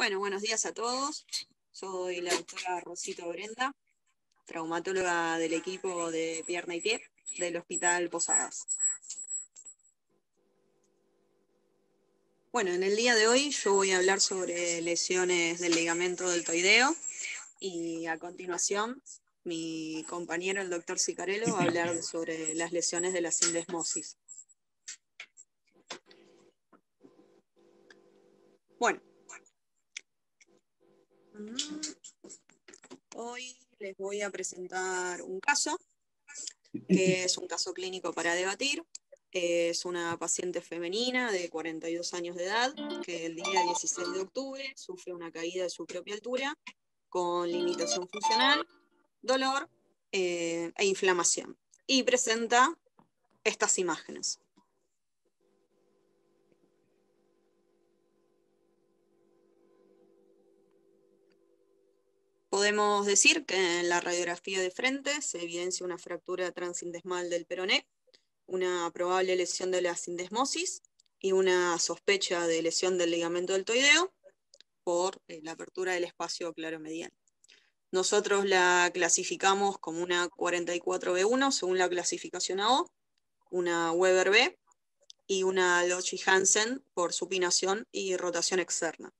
Bueno, buenos días a todos. Soy la doctora Rosita Brenda, traumatóloga del equipo de pierna y pie del Hospital Posadas. Bueno, en el día de hoy yo voy a hablar sobre lesiones del ligamento deltoideo y a continuación mi compañero, el doctor Sicarello, va a hablar sobre las lesiones de la sindesmosis. Bueno, Hoy les voy a presentar un caso, que es un caso clínico para debatir. Es una paciente femenina de 42 años de edad que el día 16 de octubre sufre una caída de su propia altura con limitación funcional, dolor eh, e inflamación. Y presenta estas imágenes. Podemos decir que en la radiografía de frente se evidencia una fractura transindesmal del peroné, una probable lesión de la sindesmosis y una sospecha de lesión del ligamento deltoideo por eh, la apertura del espacio claromedial. Nosotros la clasificamos como una 44B1 según la clasificación AO, una Weber B y una Lochi Hansen por supinación y rotación externa.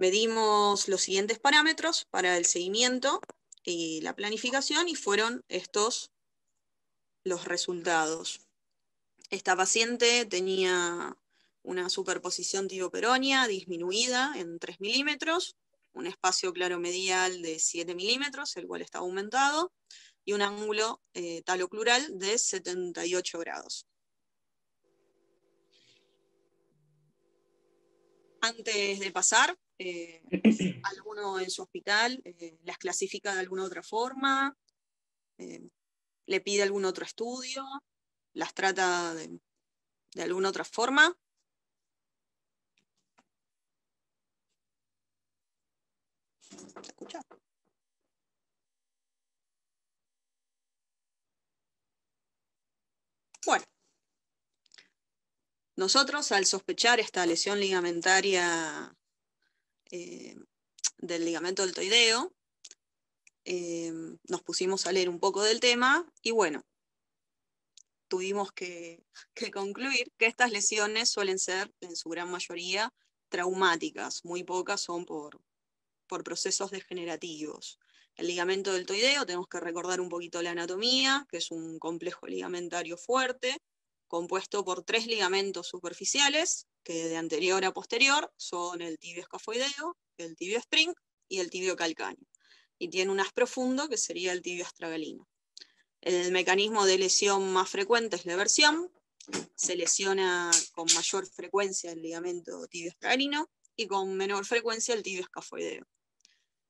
Medimos los siguientes parámetros para el seguimiento y la planificación y fueron estos los resultados. Esta paciente tenía una superposición tibioperonia disminuida en 3 milímetros, un espacio claro medial de 7 milímetros, el cual está aumentado, y un ángulo eh, taloclural de 78 grados. Antes de pasar, eh, alguno en su hospital eh, las clasifica de alguna otra forma, eh, le pide algún otro estudio, las trata de, alguna otra forma. ¿Se escucha? Bueno, nosotros al sospechar esta lesión ligamentaria eh, del ligamento deltoideo, eh, nos pusimos a leer un poco del tema y bueno, tuvimos que, concluir que estas lesiones suelen ser en su gran mayoría traumáticas, muy pocas son por, por procesos degenerativos. El ligamento deltoideo, tenemos que recordar un poquito la anatomía, que es un complejo ligamentario fuerte, compuesto por tres ligamentos superficiales, que de anterior a posterior son el tibio escafoideo, el tibio spring y el tibio calcáneo. Y tiene un as profundo que sería el tibio astragalino. El mecanismo de lesión más frecuente es la eversión. Se lesiona con mayor frecuencia el ligamento tibio astragalino y con menor frecuencia el tibio escafoideo.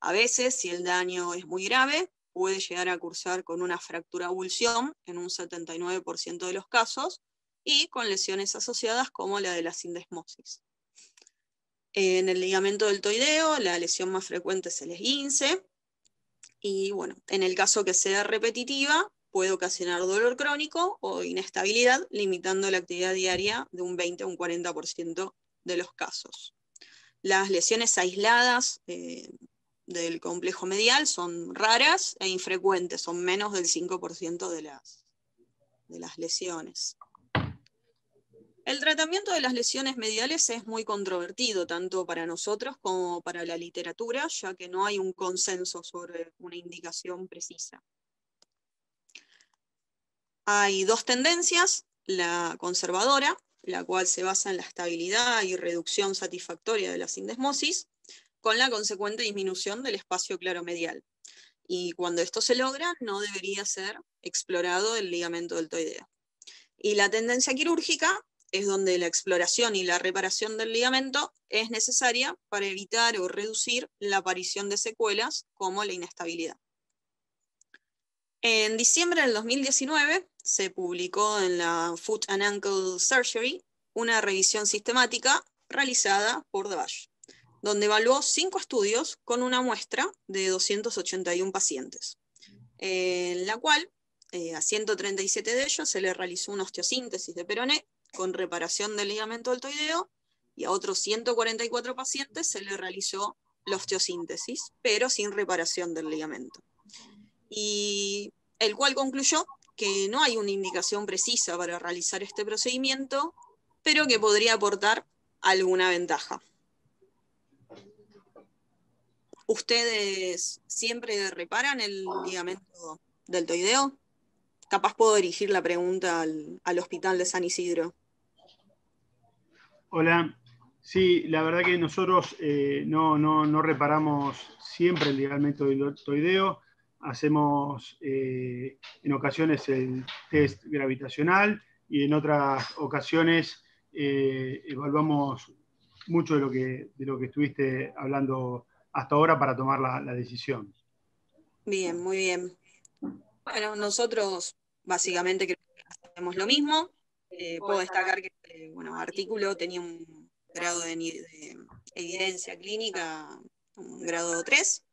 A veces, si el daño es muy grave, puede llegar a cursar con una fractura avulsión en un 79% de los casos, y con lesiones asociadas como la de la sindesmosis. En el ligamento deltoideo, la lesión más frecuente es el esguince, y bueno, en el caso que sea repetitiva, puede ocasionar dolor crónico o inestabilidad, limitando la actividad diaria de un 20 a un 40% de los casos. Las lesiones aisladas eh, del complejo medial son raras e infrecuentes, son menos del 5% de las, de las lesiones. El tratamiento de las lesiones mediales es muy controvertido, tanto para nosotros como para la literatura, ya que no hay un consenso sobre una indicación precisa. Hay dos tendencias, la conservadora, la cual se basa en la estabilidad y reducción satisfactoria de la sindesmosis, con la consecuente disminución del espacio claromedial. Y cuando esto se logra, no debería ser explorado el ligamento deltoideo. Y la tendencia quirúrgica, es donde la exploración y la reparación del ligamento es necesaria para evitar o reducir la aparición de secuelas como la inestabilidad. En diciembre del 2019 se publicó en la Foot and Ankle Surgery una revisión sistemática realizada por Dabash, donde evaluó cinco estudios con una muestra de 281 pacientes, en la cual eh, a 137 de ellos se les realizó una osteosíntesis de peroné con reparación del ligamento deltoideo y a otros 144 pacientes se le realizó la osteosíntesis, pero sin reparación del ligamento. Y el cual concluyó que no hay una indicación precisa para realizar este procedimiento, pero que podría aportar alguna ventaja. ¿Ustedes siempre reparan el ligamento deltoideo? Capaz puedo dirigir la pregunta al, al hospital de San Isidro. Hola, Sí, la verdad que nosotros eh, no, no, reparamos siempre el ligamento hacemos eh, en ocasiones el test gravitacional y en otras ocasiones eh, evaluamos mucho de lo, que, de lo que estuviste hablando hasta ahora para tomar la, la decisión. Bien, muy bien. Bueno, nosotros básicamente creo que hacemos lo mismo. Puedo destacar que este bueno, artículo tenía un grado de, evidencia clínica, un grado 3.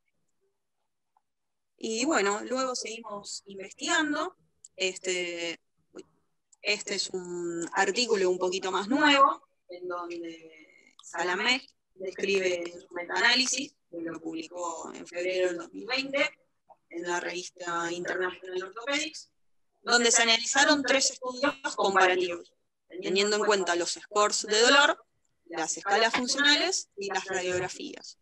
Y bueno, luego seguimos investigando. Este, este es un artículo un poquito más nuevo, en donde Salamé describe su metaanálisis, que lo publicó en febrero del 2020 en la revista International Orthopedics, donde se analizaron tres estudios comparativos, teniendo en cuenta los scores de dolor las escalas funcionales y las radiografías.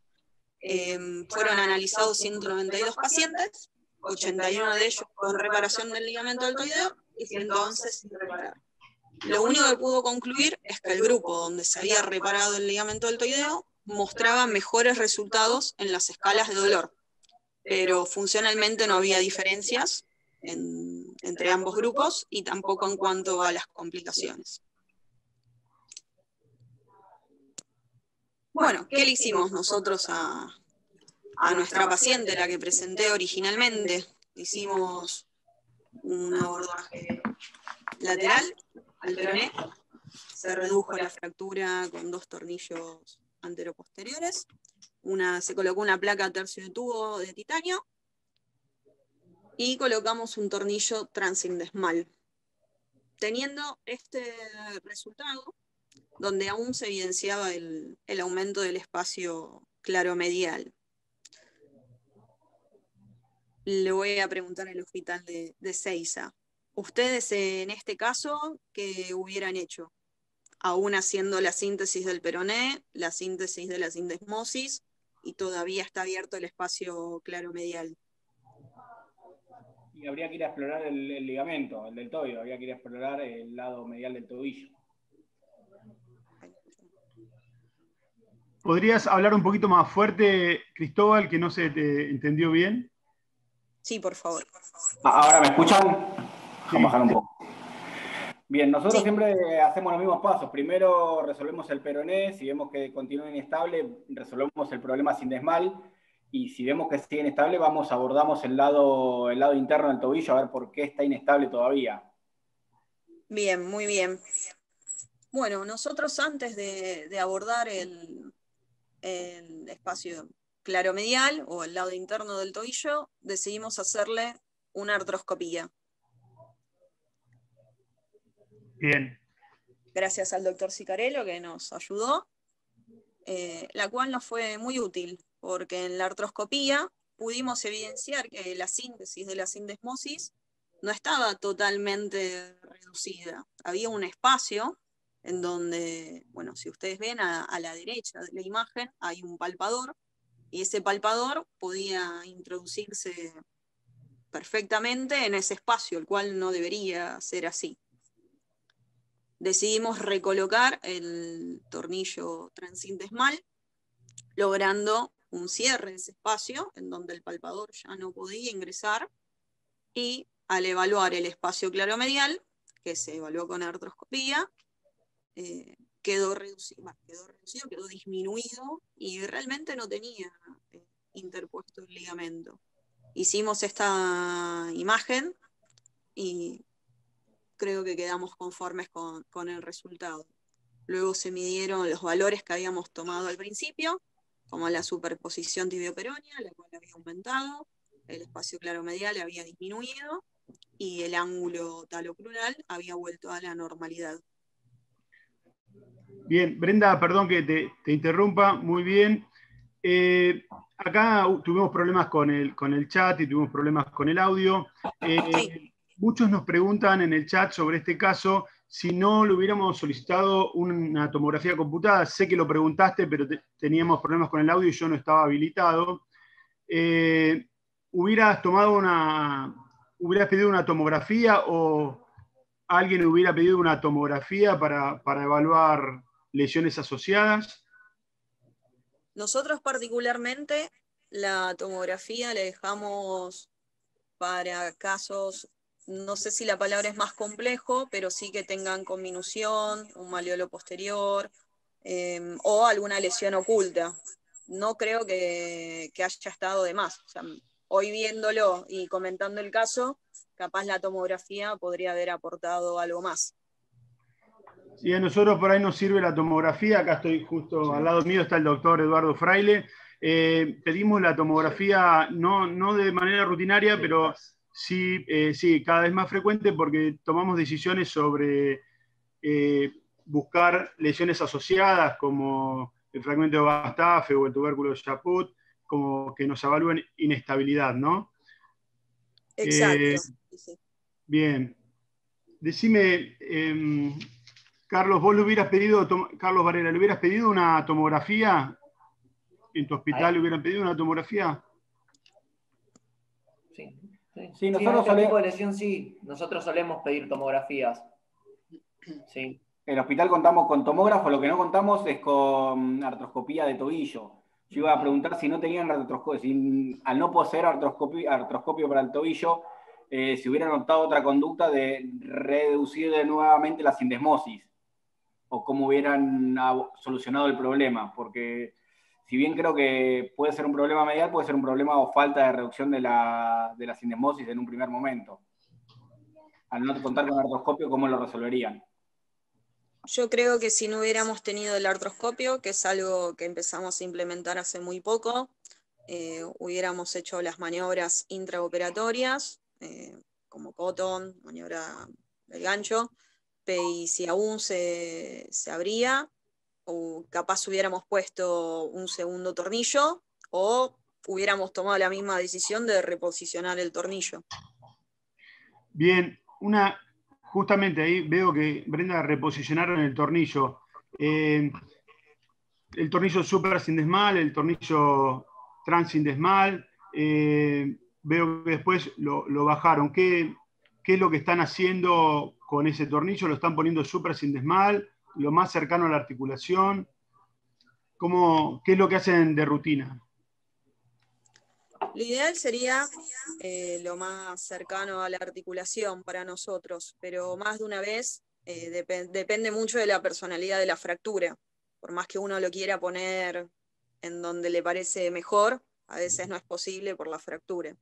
Em, fueron analizados 192 pacientes, 81 de ellos con reparación del ligamento deltoideo y 111 sin reparar. Lo único que pudo concluir es que el grupo donde se había reparado el ligamento deltoideo mostraba mejores resultados en las escalas de dolor, pero funcionalmente no había diferencias entre ambos grupos y tampoco en cuanto a las complicaciones. Bueno, ¿qué le hicimos nosotros a, nuestra paciente, la que presenté originalmente? Hicimos un abordaje lateral al peroné, se redujo la fractura con dos tornillos anteroposteriores, una, se colocó una placa tercio de tubo de titanio y colocamos un tornillo transindesmal. Teniendo este resultado, donde aún se evidenciaba el, aumento del espacio claromedial. Le voy a preguntar al hospital de, de Seiza. ¿Ustedes en este caso qué hubieran hecho? Aún haciendo la síntesis del peroné, la síntesis de la sindesmosis, y todavía está abierto el espacio claromedial. Y habría que ir a explorar el, el ligamento, el deltoide, habría que ir a explorar el lado medial del tobillo. ¿Podrías hablar un poquito más fuerte, Cristóbal, que no se te entendió bien? Sí, por favor. Ah, ¿Ahora me escuchan? Vamos a bajar un poco. Bien, nosotros siempre hacemos los mismos pasos. Primero resolvemos el peroné, si vemos que continúa inestable, resolvemos el problema sin desmal. Y si vemos que sigue inestable, vamos, abordamos el lado, el lado interno del tobillo a ver por qué está inestable todavía. Bien, muy bien. Bueno, nosotros antes de abordar el, el espacio claromedial o el lado interno del tobillo, decidimos hacerle una artroscopía. Bien. Gracias al doctor Sicarello que nos ayudó, eh, la cual nos fue muy útil, porque en la artroscopía pudimos evidenciar que la síntesis de la sindesmosis no estaba totalmente reducida. Había un espacio en donde, bueno, si ustedes ven a, la derecha de la imagen hay un palpador y ese palpador podía introducirse perfectamente en ese espacio, el cual no debería ser así. Decidimos recolocar el tornillo transintesmal, logrando un cierre de ese espacio en donde el palpador ya no podía ingresar y al evaluar el espacio claromedial, que se evaluó con artroscopía, eh, quedó, reducido, quedó reducido, quedó disminuido y realmente no tenía eh, interpuesto el ligamento. Hicimos esta imagen y creo que quedamos conformes con, el resultado. Luego se midieron los valores que habíamos tomado al principio, como la superposición tibioperonia, la cual había aumentado, el espacio claromedial había disminuido y el ángulo talocrunal había vuelto a la normalidad. Bien, Brenda, perdón que te, interrumpa, muy bien. Eh, acá tuvimos problemas con el, con el chat y tuvimos problemas con el audio. Eh, muchos nos preguntan en el chat sobre este caso si no le hubiéramos solicitado una tomografía computada. Sé que lo preguntaste, pero teníamos problemas con el audio y yo no estaba habilitado. Eh, ¿Hubieras tomado una, hubieras pedido una tomografía o alguien hubiera pedido una tomografía para, para evaluar lesiones asociadas? Nosotros particularmente la tomografía la dejamos para casos no sé si la palabra es más complejo, pero sí que tengan conminución, un maleolo posterior em, o alguna lesión oculta. No creo que, haya estado de más. hoy viéndolo y comentando el caso, capaz la tomografía podría haber aportado algo más. Sí, a nosotros por ahí nos sirve la tomografía. Acá estoy justo al lado mío, está el doctor Eduardo Fraile. Eh, pedimos la tomografía no, no de manera rutinaria, pero Sí, eh, sí, cada vez más frecuente porque tomamos decisiones sobre eh, buscar lesiones asociadas como el fragmento de Bastafe o el tubérculo de Chaput, como que nos evalúen inestabilidad, ¿no? Exacto. Eh, bien. Decime, em, Carlos, vos le hubieras pedido, Carlos Varela, ¿le hubieras pedido una tomografía? ¿En tu hospital le hubieran pedido una tomografía? Sí, nosotros este tipo de lesión sí, nosotros solemos pedir tomografías. Sí. En el hospital contamos con tomógrafo, lo que no contamos es con artroscopía de tobillo. Yo iba a preguntar si no tenían artroscopio, si al no poseer artroscopio, artroscopio para el tobillo, eh, si hubieran optado otra conducta de reducir nuevamente la sindesmosis, o cómo hubieran solucionado el problema, porque si bien creo que puede ser un problema medial, puede ser un problema o falta de reducción de la, de la en un primer momento. Al no contar con artroscopio, ¿cómo lo resolverían? Yo creo que si no hubiéramos tenido el artroscopio, que es algo que empezamos a implementar hace muy poco, eh, hubiéramos hecho las maniobras intraoperatorias, eh, como cotton, maniobra del gancho, y si aún se, se abría, o capaz hubiéramos puesto un segundo tornillo o hubiéramos tomado la misma decisión de reposicionar el tornillo. Bien, una, justamente ahí veo que Brenda reposicionaron el tornillo. Eh, el tornillo super sin desmal, el tornillo trans sin desmal. Eh, veo que después lo, bajaron. ¿Qué, ¿Qué, es lo que están haciendo con ese tornillo? ¿Lo están poniendo super sin desmal? Lo más cercano a la articulación? ¿Cómo, ¿Qué es lo que hacen de rutina? Lo ideal sería eh, lo más cercano a la articulación para nosotros, pero más de una vez eh, depende mucho de la personalidad de la fractura. Por más que uno lo quiera poner en donde le parece mejor, a veces no es posible por la fractura.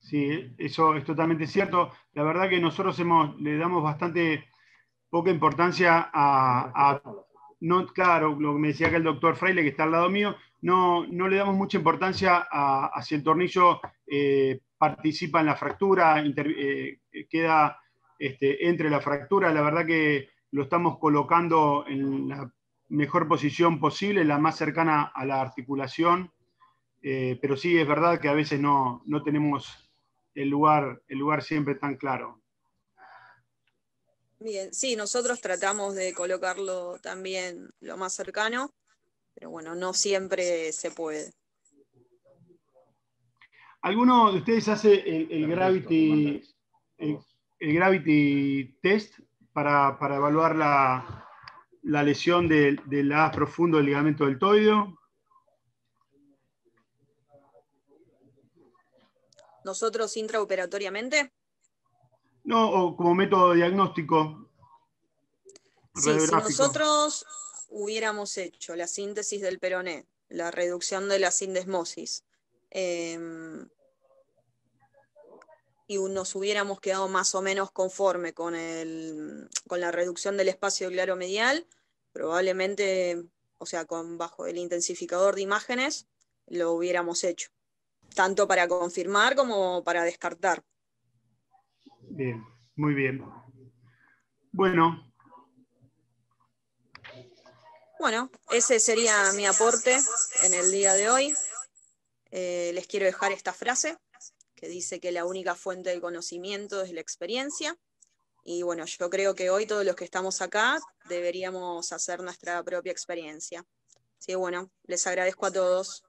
Sí, eso es totalmente cierto. La verdad que nosotros hemos, le damos bastante poca importancia a, no, claro, lo que me decía que el doctor Fraile, que está al lado mío, no, no le damos mucha importancia a, si el tornillo eh, participa en la fractura, eh, queda este, entre la fractura. La verdad que lo estamos colocando en la mejor posición posible, la más cercana a la articulación. Eh, pero sí es verdad que a veces no, no tenemos el lugar, el lugar siempre tan claro. Bien, sí, nosotros tratamos de colocarlo también lo más cercano, pero bueno, no siempre se puede. ¿Alguno de ustedes hace el, Gravity, el, Gravity Test para, evaluar la, lesión del, del profundo del ligamento deltoideo? ¿Nosotros intraoperatoriamente? No, o como método diagnóstico. Sí, si nosotros hubiéramos hecho la síntesis del peroné, la reducción de la sindesmosis, em, y nos hubiéramos quedado más o menos conforme con, con la reducción del espacio claro medial, probablemente, o sea, con, bajo el intensificador de imágenes, lo hubiéramos hecho, tanto para confirmar como para descartar. Bien, muy bien. Bueno, Bueno, ese sería mi aporte en el día de hoy. Eh, les quiero dejar esta frase que dice que la única fuente del conocimiento es la experiencia. Y bueno, yo creo que hoy todos los que estamos acá deberíamos hacer nuestra propia experiencia. Que bueno, les agradezco a todos.